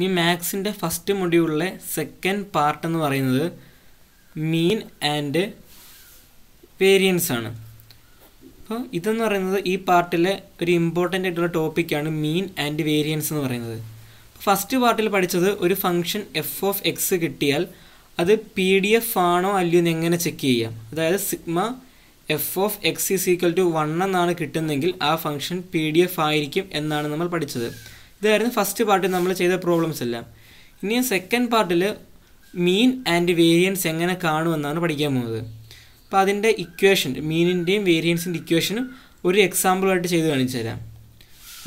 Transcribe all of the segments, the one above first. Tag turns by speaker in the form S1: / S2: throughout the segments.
S1: ഇനി മാത്സിന്റെ ഫസ്റ്റ് മൊഡ്യൂളിലെ സെക്കൻഡ് പാർട്ട് എന്ന് പറയുന്നത് മീൻ ആൻഡ് വേരിയൻസ് ആണ്. അപ്പോൾ ഇതെന്ന് പറയുന്നത് ഈ പാർട്ടിലെ ഒരു ഇമ്പോർട്ടന്റ് ആയിട്ടുള്ള ടോപ്പിക്കാണ് മീൻ ആൻഡ് വേരിയൻസ് എന്ന് പറയുന്നത്. ഫസ്റ്റ് പാർട്ടിൽ പഠിച്ചത് ഒരു ഫംഗ്ഷൻ എഫ് ഓഫ് എക്സ് കിട്ടിയാൽ അത് പി ഡി എഫ് ആണോ അല്ലയോ എന്ന് എങ്ങനെ ചെക്ക് ചെയ്യാം? അതായത് sigma F of X is equal to one എന്നാണ് കിട്ടുന്നതെങ്കിൽ ആ ഫംഗ്ഷൻ പി ഡി എഫ് ആയിരിക്കും എന്നാണ് നമ്മൾ പഠിച്ചത്. ഇതായിരുന്നു ഫസ്റ്റ് പാർട്ടിൽ നമ്മൾ ചെയ്ത പ്രോബ്ലംസ് എല്ലാം. ഇനി സെക്കൻഡ് പാർട്ടിൽ മീൻ ആൻഡ് വേരിയൻസ് എങ്ങനെ കാണുമെന്നാണ് പഠിക്കാൻ പോകുന്നത്. അപ്പോൾ അതിന്റെ ഇക്വേഷൻ മീനിന്റെയും വേരിയൻസിന്റെ ഇക്വേഷനും ഒരു എക്സാമ്പിളായിട്ട് ചെയ്ത് കാണിച്ചു തരാം.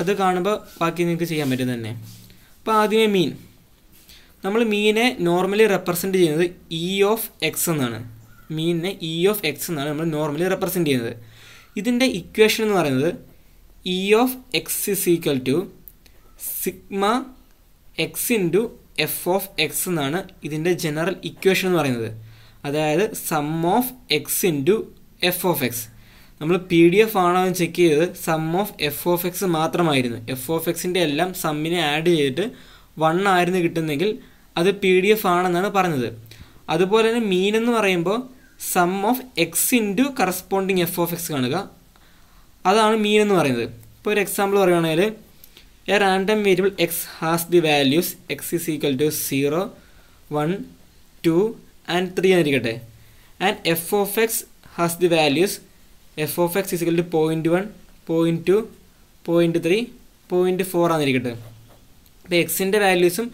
S1: അത് കാണുമ്പോൾ ബാക്കി നിങ്ങൾക്ക് ചെയ്യാൻ പറ്റും തന്നെ. അപ്പോൾ ആദ്യമേ മീൻ നമ്മൾ മീനെ നോർമലി റെപ്രസെന്റ് ചെയ്യുന്നത് ഇ ഓഫ് എക്സ് എന്നാണ്. മീനിനെ ഇ ഓഫ് എക്സ് എന്നാണ് നമ്മൾ നോർമലി റെപ്രസെന്റ് ചെയ്യുന്നത്. ഇതിന്റെ ഇക്വേഷൻ എന്ന് പറയുന്നത് E of X is equal to sigma X into F of X എന്നാണ് ഇതിന്റെ ജനറൽ ഇക്വേഷൻ എന്ന് പറയുന്നത്. അതായത് sum of X into F of X നമ്മൾ പി ഡി എഫ് ആണോ എന്ന് ചെക്ക് ചെയ്തത്? Sum of F of X മാത്രമായിരുന്നു. എഫ് ഓഫ് എക്സിന്റെ എല്ലാം സമ്മിനെ ആഡ് ചെയ്തിട്ട് വൺ ആയിരുന്നു കിട്ടുന്നെങ്കിൽ അത് പി ഡി എഫ് ആണെന്നാണ് പറഞ്ഞത്. അതുപോലെ തന്നെ മീൻ എന്ന് പറയുമ്പോൾ sum of X into corresponding F of X കാണുക. അതാണ് മീൻ എന്ന് പറയുന്നത്. ഇപ്പോൾ ഒരു എക്സാമ്പിൾ പറയുകയാണെങ്കിൽ a random variable X has the values X is equal to zero one two and three എന്നിരിക്കട്ടെ and F of X has the values F of X is equal to point one point two point three point four ആണെന്നിരിക്കട്ടെ അപ്പോൾ എക്സിന്റെ വാല്യൂസും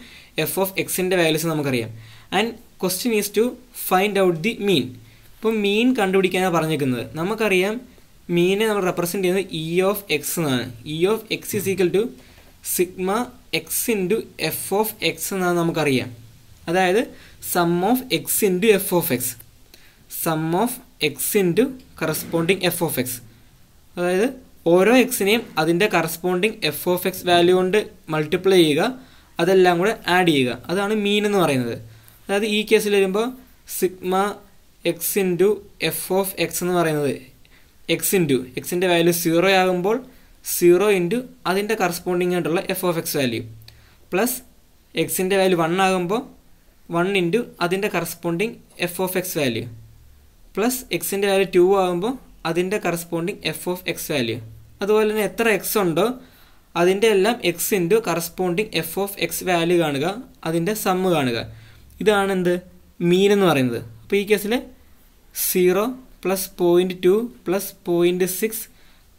S1: F of എക്സിന്റെ വാല്യൂസും നമുക്കറിയാം. And question is to find out the mean ഇപ്പോൾ mean കണ്ടുപിടിക്കാനാണ് പറഞ്ഞേക്കുന്നത്. നമുക്കറിയാം മീനെ നമ്മൾ റെപ്രസെന്റ് ചെയ്യുന്നത് ഇ ഓഫ് എക്സ് എന്നാണ്. E of X is equal to sigma X into F of X എന്നാണ് നമുക്കറിയാം. അതായത് sum of X into F of X sum of X into corresponding F of X അതായത് ഓരോ എക്സിനെയും അതിന്റെ corresponding F of X value കൊണ്ട് multiply ചെയ്യുക അതെല്ലാം കൂടെ ആഡ് ചെയ്യുക. അതാണ് മീൻ എന്ന് പറയുന്നത്. അതായത് ഈ കേസിൽ വരുമ്പോൾ sigma X into F of X എന്ന് പറയുന്നത് എക്സ് ഇന്റു എക്സിന്റെ വാല്യൂ സീറോ ആകുമ്പോൾ സീറോ ഇന്റു അതിന്റെ കറസ്പോണ്ടിങ് ആയിട്ടുള്ള F of X value plus എക്സിന്റെ വാല്യൂ വൺ ആകുമ്പോൾ വൺ ഇന്റു അതിന്റെ corresponding F of X value plus എക്സിന്റെ വാല്യൂ ടു ആകുമ്പോൾ അതിന്റെ corresponding F of X value അതുപോലെ തന്നെ എത്ര എക്സ് ഉണ്ടോ അതിന്റെ എല്ലാം X into corresponding F of X value കാണുക അതിന്റെ സമ്മ് കാണുക. ഇതാണ് എന്ത്? മീൻ എന്ന് പറയുന്നത്. അപ്പോൾ ഈ കേസിൽ zero plus point two plus point six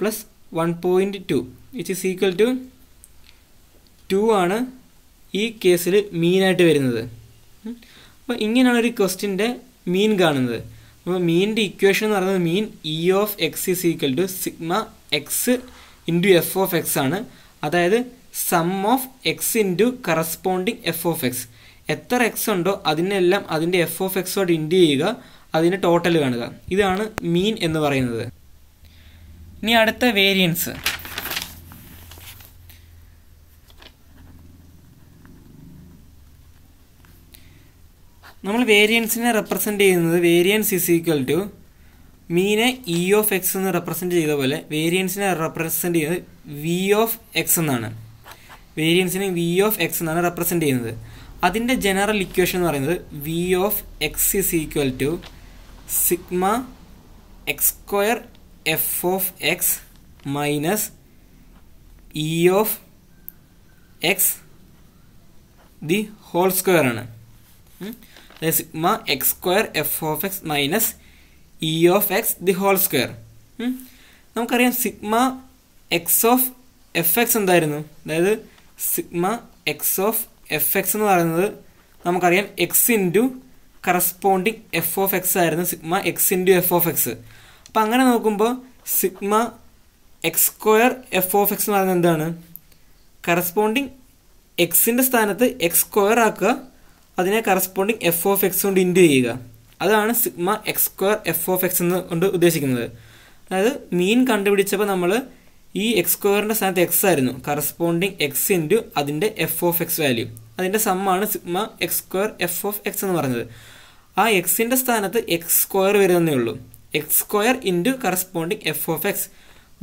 S1: plus one point two it is equal to two ആണ് ഈ കേസിൽ മീനായിട്ട് വരുന്നത്. അപ്പോൾ ഇങ്ങനെയാണ് ഒരു ക്വസ്റ്റിന്റെ മീൻ കാണുന്നത്. അപ്പോൾ മീനിന്റെ ഇക്വേഷൻ എന്ന് പറയുന്നത് mean E of X is equal to sigma X into F of X ആണ്. അതായത് sum of X into corresponding F of X എത്ര എക്സ് ഉണ്ടോ അതിനെല്ലാം അതിന്റെ എഫ് ഓഫ് എക്സോട് ഇന്റു ചെയ്യുക അതിന്റെ ടോട്ടൽ കാണുക. ഇതാണ് മീൻ എന്ന് പറയുന്നത്. ഇനി അടുത്ത വേരിയൻസ് നമ്മൾ വേരിയൻസിനെ റെപ്രസെന്റ് ചെയ്യുന്നത് വേരിയൻസ് ഇസ് ഈക്വൽ ടു മീനെ ഇ ഓഫ് എക്സ് എന്ന് റെപ്രസെന്റ് ചെയ്ത പോലെ വേരിയൻസിനെ റെപ്രസെന്റ് ചെയ്യുന്നത് വി ഓഫ് എക്സ് എന്നാണ്. വേരിയൻസിനെ വി ഓഫ് എക്സ് എന്നാണ് റെപ്രസെന്റ് ചെയ്യുന്നത്. അതിന്റെ ജനറൽ ഇക്വേഷൻ എന്ന് പറയുന്നത് V of X is equal to sigma X square F of X minus E of X the whole square ആണ്. Sigma X square F of X minus E of X the whole square നമുക്കറിയാം sigma X of F X എന്തായിരുന്നു? അതായത് sigma X of F X എന്ന് പറയുന്നത് നമുക്കറിയാം X into corresponding F of X ആയിരുന്നു sigma X into F of X അപ്പം അങ്ങനെ നോക്കുമ്പോൾ sigma X square F of X എന്ന് പറയുന്നത് എന്താണ്? കറസ്പോണ്ടിങ് എക്സിന്റെ സ്ഥാനത്ത് എക്സ് സ്ക്വയർ ആക്കുക അതിനെ കറസ്പോണ്ടിങ് എഫ് ഓഫ് എക്സ് കൊണ്ട് ഇന്റു ചെയ്യുക. അതാണ് sigma X square F of X എന്ന് കൊണ്ട് ഉദ്ദേശിക്കുന്നത്. അതായത് മീൻ കണ്ടുപിടിച്ചപ്പോൾ നമ്മൾ ഈ എക്സ് സ്ക്വയറിന്റെ സ്ഥാനത്ത് എക്സ് ആയിരുന്നു. കറസ്പോണ്ടിങ് എക്സ് ഇന്റു അതിന്റെ എഫ് ഓഫ് എക്സ് വാല്യൂ അതിന്റെ സമ്മാണ് sigma X square F of X എന്ന് പറഞ്ഞത് ആ എക്സിന്റെ സ്ഥാനത്ത് എക്സ് സ്ക്വയർ വരുന്നേ ഉള്ളൂ. X square into corresponding F of X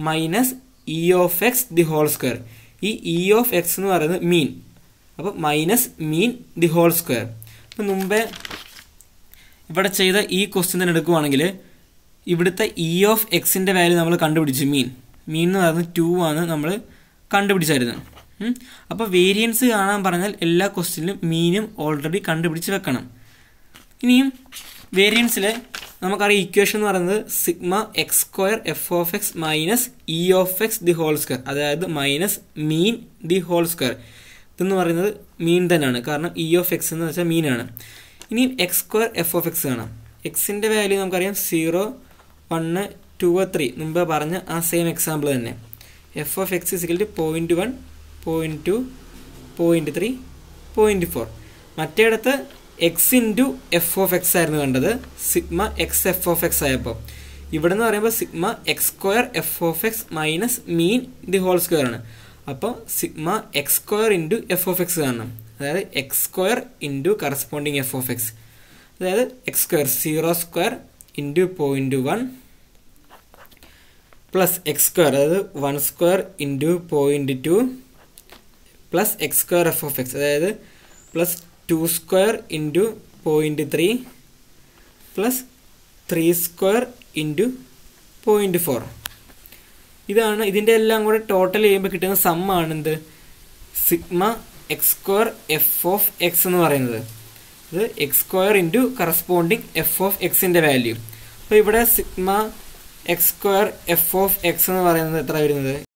S1: minus E of X the whole square ഈ ഇ ഓഫ് എക്സ് എന്ന് പറയുന്നത് മീൻ അപ്പോൾ minus mean the whole square അപ്പം മുമ്പേ ഇവിടെ ചെയ്ത ഈ ക്വസ്റ്റ്യൻ തന്നെ എടുക്കുവാണെങ്കിൽ ഇവിടുത്തെ ഇ ഓഫ് എക്സിന്റെ വാല്യൂ നമ്മൾ കണ്ടുപിടിച്ചു മീൻ മീൻ എന്ന് പറയുന്നത് ടു ആണ് നമ്മൾ കണ്ടുപിടിച്ചായിരുന്നു. അപ്പോൾ വേരിയൻസ് കാണാൻ പറഞ്ഞാൽ എല്ലാ ക്വസ്റ്റ്യനിലും മീനും ഓൾറെഡി കണ്ടുപിടിച്ച് വെക്കണം. ഇനിയും വേരിയൻസിൽ നമുക്കറിയാം ഇക്വേഷൻ എന്ന് പറയുന്നത് sigma X square F of X minus E of X the whole square അതായത് minus mean the whole square ഇതെന്ന് പറയുന്നത് മീൻ തന്നെയാണ്. കാരണം ഇ ഓഫ് എക്സ് എന്ന് വെച്ചാൽ മീനാണ് ഇനി X square F of X കാണാം. എക്സിന്റെ വാല്യൂ നമുക്കറിയാം സീറോ വണ്ണ് ടു ത്രീ മുമ്പ് പറഞ്ഞ ആ സെയിം എക്സാമ്പിൾ തന്നെ. F of X is equal to point one point two point three point four മറ്റേടത്ത് X into F of X ആയിരുന്നു കണ്ടത്. Sigma X F of X ആയപ്പോൾ ഇവിടെ എന്ന് പറയുമ്പോൾ sigma X square F of X minus mean the whole square ആണ്. അപ്പോൾ sigma X square into F of X കാണണം. അതായത് X square into corresponding F of X അതായത് X square zero square into point one plus X square അതായത് one square into point two plus X square F of X അതായത് plus two square into point three plus three square into point four ഇതാണ് ഇതിന്റെ എല്ലാം കൂടെ total ചെയ്യുമ്പോൾ കിട്ടുന്ന സമ്മാണ് എന്ത് sigma X square F of X എന്ന് പറയുന്നത്. ഇത് X square into corresponding F of എക്സിന്റെ വാല്യൂ അപ്പോൾ ഇവിടെ sigma X square F of X എന്ന് പറയുന്നത് എത്ര വരുന്നത്?